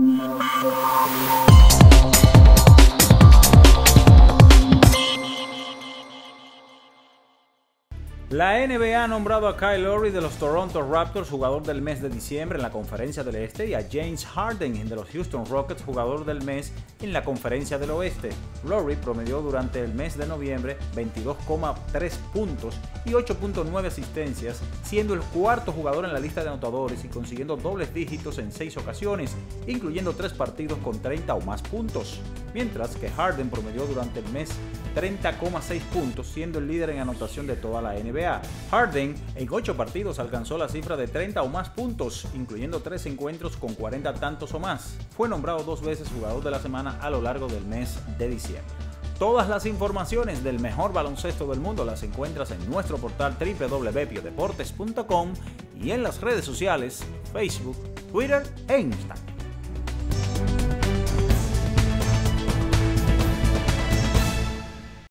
Thank you. La NBA ha nombrado a Kyle Lowry de los Toronto Raptors jugador del mes de diciembre en la Conferencia del Este y a James Harden de los Houston Rockets jugador del mes en la Conferencia del Oeste. Lowry promedió durante el mes de noviembre 22,3 puntos y 8.9 asistencias, siendo el cuarto jugador en la lista de anotadores y consiguiendo dobles dígitos en seis ocasiones, incluyendo tres partidos con 30 o más puntos. Mientras que Harden promedió durante el mes 30,6 puntos, siendo el líder en anotación de toda la NBA. Harden en 8 partidos alcanzó la cifra de 30 o más puntos, incluyendo 3 encuentros con 40 tantos o más. Fue nombrado dos veces jugador de la semana a lo largo del mes de diciembre. Todas las informaciones del mejor baloncesto del mundo las encuentras en nuestro portal www.piodeportes.com y en las redes sociales Facebook, Twitter e Instagram.